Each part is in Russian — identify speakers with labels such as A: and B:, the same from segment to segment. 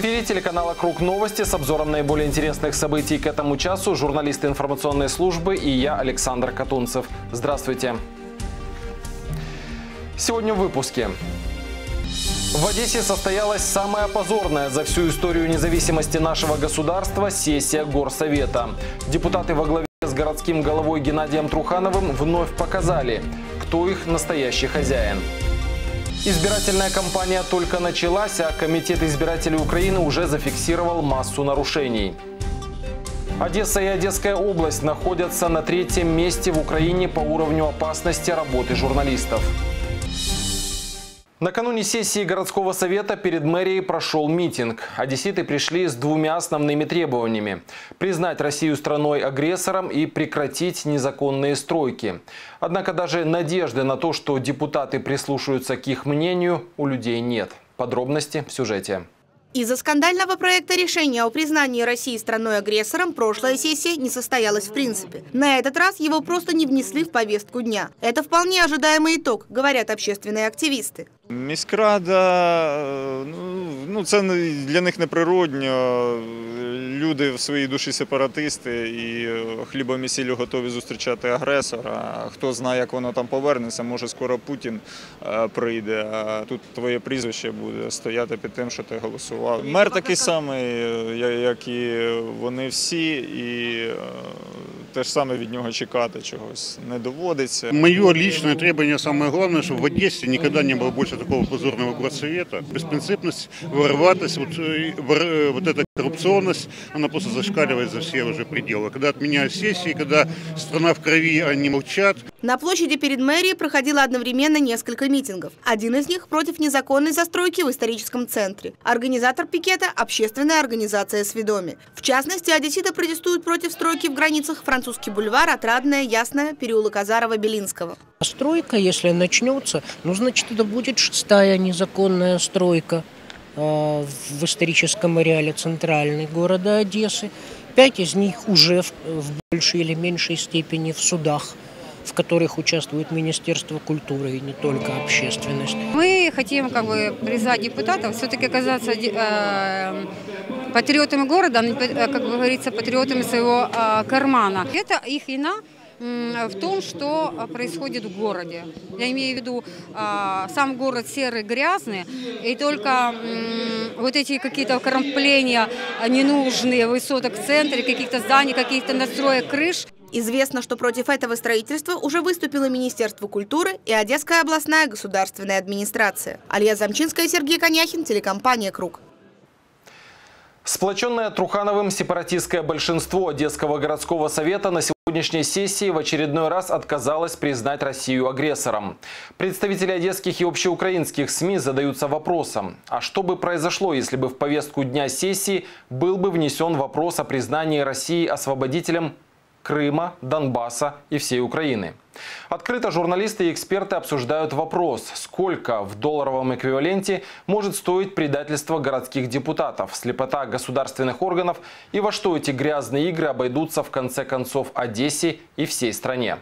A: Эфире телеканала «Круг новости» с обзором наиболее интересных событий к этому часу журналисты информационной службы и я, Александр Катунцев. Здравствуйте. Сегодня в выпуске. В Одессе состоялась самая позорная за всю историю независимости нашего государства сессия Горсовета. Депутаты во главе с городским головой Геннадием Трухановым вновь показали, кто их настоящий хозяин. Избирательная кампания только началась, а Комитет избирателей Украины уже зафиксировал массу нарушений. Одесса и Одесская область находятся на третьем месте в Украине по уровню опасности работы журналистов. Накануне сессии городского совета перед мэрией прошел митинг. Одесситы пришли с двумя основными требованиями. Признать Россию страной-агрессором и прекратить незаконные стройки. Однако даже надежды на то, что депутаты прислушаются к их мнению, у людей нет. Подробности в сюжете.
B: Из-за скандального проекта решения о признании России страной-агрессором прошлая сессия не состоялась в принципе. На этот раз его просто не внесли в повестку дня. Это вполне ожидаемый итог, говорят общественные активисты.
C: Міськрада, ну, ну це для них неприродньо. Люди в своїй душі сепаратисти і хлібом і сіллю готові зустрічати агресора. Хто знає, як воно там повернеться, може скоро Путін прийде, а тут твоє прізвище буде стояти під тим, що ти голосував. Мер такий самий, як і вони всі, і те ж саме від нього чекати чогось не доводиться.
D: Мое личное требование самое главное, чтобы в Одессе никогда не было больше такого позорного горсовета. Беспринципность, вороватость, вот, вор, вот эта коррупционность, она просто зашкаливает за все уже пределы. Когда отменяют сессии, когда страна в крови, они молчат.
B: На площади перед мэрией проходило одновременно несколько митингов. Один из них против незаконной застройки в историческом центре. Организатор пикета – общественная организация «Сведоми». В частности, одесситы протестуют против стройки в границах Французский бульвар, Отрадная, Ясная, переулок Азарова-Белинского.
E: Стройка, если начнется, ну, значит, это будет шестая незаконная стройка в историческом ареале центральной города Одессы. Пять из них уже в, в большей или меньшей степени в судах в которых участвует Министерство культуры и не только общественность.
F: Мы хотим как бы призвать депутатов все-таки оказаться э, патриотами города, э, как говорится, патриотами своего э, кармана. Это их вина в том, что происходит в городе. Я имею в виду, сам город серый, грязный, и только вот эти какие-то крампления ненужные высоток в центре, каких-то зданий, каких-то настроек крыш –
B: Известно, что против этого строительства уже выступило Министерство культуры и Одесская областная государственная администрация. Алия Замчинская, Сергей Коняхин, телекомпания «Круг».
A: Сплоченное Трухановым сепаратистское большинство Одесского городского совета на сегодняшней сессии в очередной раз отказалось признать Россию агрессором. Представители одесских и общеукраинских СМИ задаются вопросом, а что бы произошло, если бы в повестку дня сессии был бы внесен вопрос о признании России освободителем Крыма, Донбасса и всей Украины. Открыто журналисты и эксперты обсуждают вопрос, сколько в долларовом эквиваленте может стоить предательство городских депутатов, слепота государственных органов и во что эти грязные игры обойдутся в конце концов Одессе и всей стране.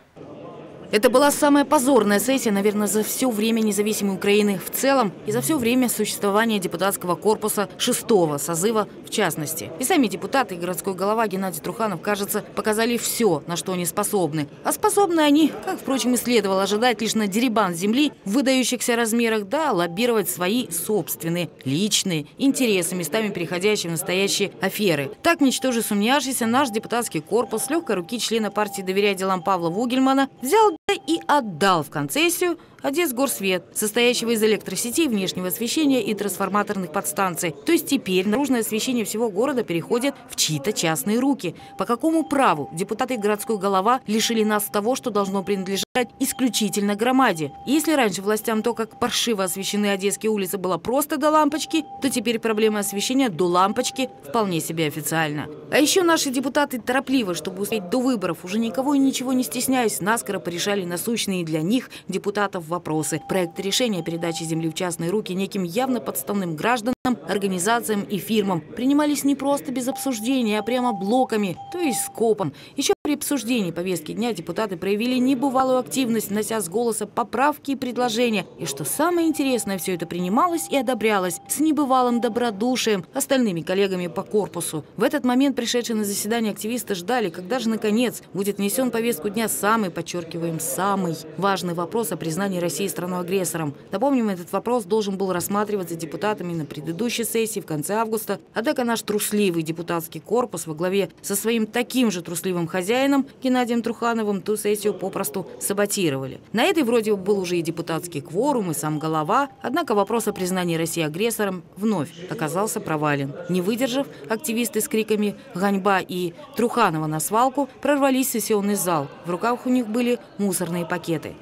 G: Это была самая позорная сессия, наверное, за все время независимой Украины в целом и за все время существования депутатского корпуса шестого созыва в частности. И сами депутаты и городской голова Геннадий Труханов, кажется, показали все, на что они способны. А способны они, как, впрочем, и следовало ожидать, лишь на деребан земли в выдающихся размерах, да, лоббировать свои собственные, личные интересы, местами переходящие в настоящие аферы. Так, ничтоже сумняшися, наш депутатский корпус с легкой руки члена партии «Доверяя делам» Павла Вугельмана взял и отдал в концессию Одесгорсвет, состоящего из электросетей, внешнего освещения и трансформаторных подстанций. То есть теперь наружное освещение всего города переходит в чьи-то частные руки. По какому праву депутаты городской голова лишили нас того, что должно принадлежать исключительно громаде? Если раньше властям то, как паршиво освещены Одесские улицы, было просто до лампочки, то теперь проблема освещения до лампочки вполне себе официально. А еще наши депутаты торопливо, чтобы успеть до выборов, уже никого и ничего не стесняясь, наскоро порешали насущные для них депутатов вопросы. Проект решения передачи земли в частные руки неким явно подставным гражданам, организациям и фирмам принимались не просто без обсуждения, а прямо блоками, то есть скопом. Еще обсуждении повестки дня депутаты проявили небывалую активность, внося с голоса поправки и предложения. И что самое интересное, все это принималось и одобрялось с небывалым добродушием остальными коллегами по корпусу. В этот момент пришедшие на заседание активисты ждали, когда же, наконец, будет внесен в повестку дня самый, подчеркиваем, самый важный вопрос о признании России страной-агрессором. Напомним, этот вопрос должен был рассматриваться депутатами на предыдущей сессии в конце августа. Однако наш трусливый депутатский корпус во главе со своим таким же трусливым хозяином Геннадием Трухановым ту сессию попросту саботировали. На этой вроде был уже и депутатский кворум, и сам голова. Однако вопрос о признании России агрессором вновь оказался провален. Не выдержав, активисты с криками «Ганьба!» и «Труханова на свалку» прорвались в сессионный зал. В руках у них были мусорные пакеты.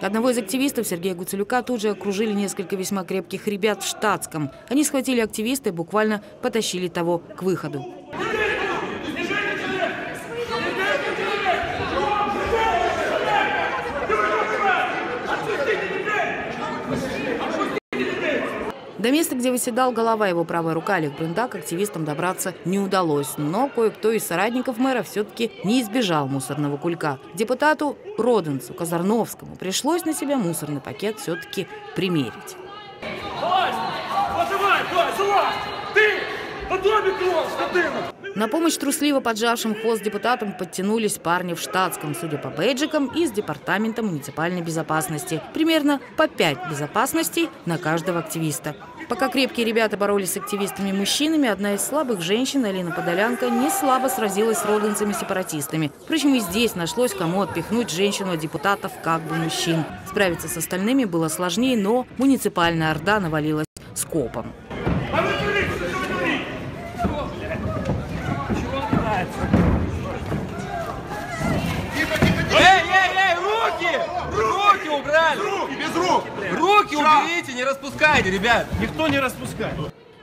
G: Одного из активистов, Сергея Гуцелюка, тут же окружили несколько весьма крепких ребят в штатском. Они схватили активиста и буквально потащили того к выходу. До места, где выседал голова его правая рука Олег Брындак, активистам добраться не удалось. Но кое-кто из соратников мэра все-таки не избежал мусорного кулька. Депутату Роденцу Казарновскому пришлось на себя мусорный пакет все-таки примерить. Давай, давай, давай, Ты! На помощь трусливо поджавшим хвост депутатам подтянулись парни в штатском, судя по бейджикам, из Департамента муниципальной безопасности. Примерно по пять безопасностей на каждого активиста. Пока крепкие ребята боролись с активистами-мужчинами, одна из слабых женщин, Алина Подолянка, не слабо сразилась с родинцами-сепаратистами. Впрочем, и здесь нашлось кому отпихнуть женщину-депутатов как бы мужчин. Справиться с остальными было сложнее, но муниципальная орда навалилась скопом.
H: Эй, эй, эй, руки! Руки убрали! Руки, без рук! Руки уберите, не распускайте, ребят!
I: Никто не распускает.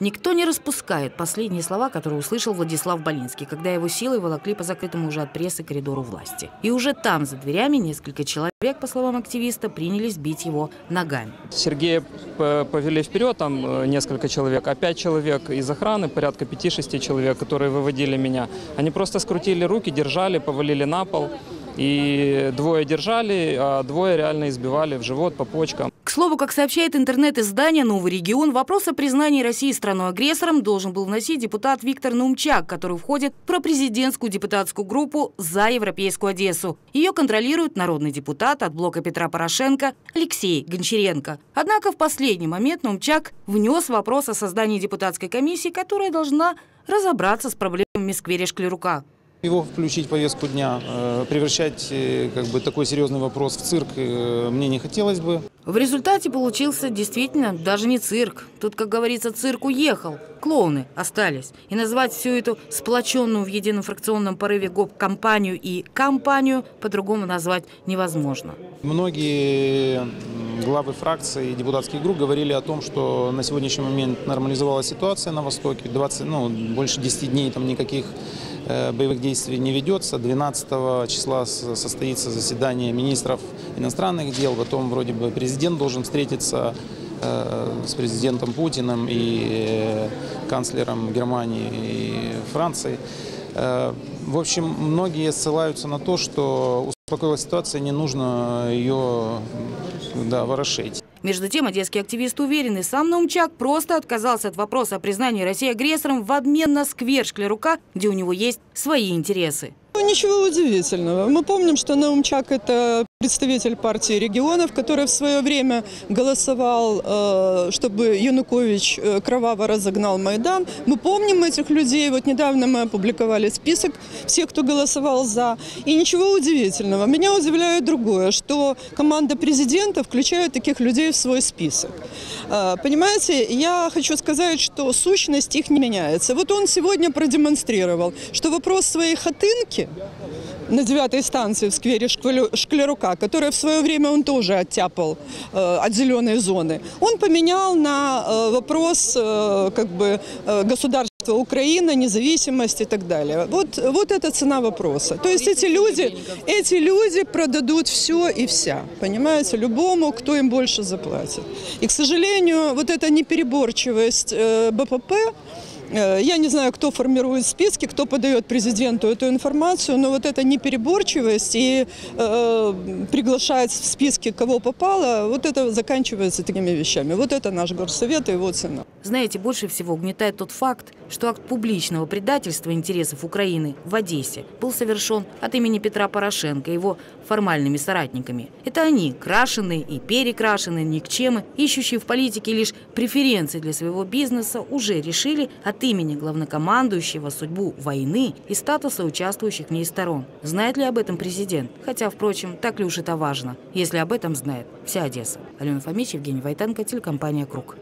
G: Никто не распускает последние слова, которые услышал Владислав Болинский, когда его силой волокли по закрытому уже от прессы коридору власти. И уже там, за дверями, несколько человек, по словам активиста, принялись бить его ногами.
J: Сергея повели вперед, там э, несколько человек, а пять человек из охраны, порядка пяти-шести человек, которые выводили меня, они просто скрутили руки, держали, повалили на пол. И двое держали, а двое реально избивали в живот, по почкам.
G: К слову, как сообщает интернет-издание «Новый регион», вопрос о признании России страной-агрессором должен был вносить депутат Виктор Наумчак, который входит в пропрезидентскую депутатскую группу «За Европейскую Одессу». Ее контролирует народный депутат от блока Петра Порошенко Алексей Гончаренко. Однако в последний момент Наумчак внес вопрос о создании депутатской комиссии, которая должна разобраться с проблемами скверя Шклерука.
K: Его включить в повестку дня, э, превращать э, как бы такой серьезный вопрос в цирк э, мне не хотелось бы.
G: В результате получился действительно даже не цирк. Тут, как говорится, цирк уехал. Клоуны остались. И назвать всю эту сплоченную в едином фракционном порыве ГОП-компанию и компанию по-другому назвать невозможно.
K: Многие главы фракций и депутатских групп говорили о том, что на сегодняшний момент нормализовалась ситуация на Востоке. 20, ну, больше 10 дней там никаких боевых действий не ведется. 12 числа состоится заседание министров иностранных дел. Потом вроде бы президент должен встретиться э, с президентом Путиным и э, канцлером Германии и Франции. В общем, многие ссылаются на то, что успокоилась ситуация, не нужно ее да, ворошить.
G: Между тем, одесские активисты уверены, сам Наумчак просто отказался от вопроса о признании России агрессором в обмен на сквер Шклярука, где у него есть свои интересы.
L: Ну, ничего удивительного. Мы помним, что Наумчак – это представитель партии регионов, который в свое время голосовал, э, чтобы Янукович э, кроваво разогнал Майдан. Мы помним этих людей. Вот недавно мы опубликовали список всех, кто голосовал «за». И ничего удивительного. Меня удивляет другое, что команда президента включает таких людей в свой список. Э, понимаете, я хочу сказать, что сущность их не меняется. Вот он сегодня продемонстрировал, что вопрос своей хатынки на девятой станции в сквере Шклярука, которая в свое время он тоже оттяпал э, от зеленой зоны, он поменял на э, вопрос э, как бы, э, государство Украина, независимость и так далее. Вот, вот это цена вопроса. То есть эти люди, эти люди продадут все и вся, понимаете, любому, кто им больше заплатит. И, к сожалению, вот эта непереборчивость э, БПП, Я не знаю, кто формирует списки, кто подает президенту эту информацию, но вот эта непереборчивость и э, приглашать в списки, кого попало, вот это заканчивается такими вещами. Вот это наш горсовет и его цена.
G: Знаете, больше всего угнетает тот факт, что акт публичного предательства интересов Украины в Одессе был совершен от имени Петра Порошенко и его формальными соратниками. Это они, крашеные и перекрашенные никчемы, ищущие в политике лишь преференции для своего бизнеса, уже решили от имени главнокомандующего судьбу войны и статуса участвующих в ней сторон. Знает ли об этом президент? Хотя, впрочем, так ли уж это важно, если об этом знает вся Одесса. Алена Фомич, Евгений Войтенко, телекомпания «Круг».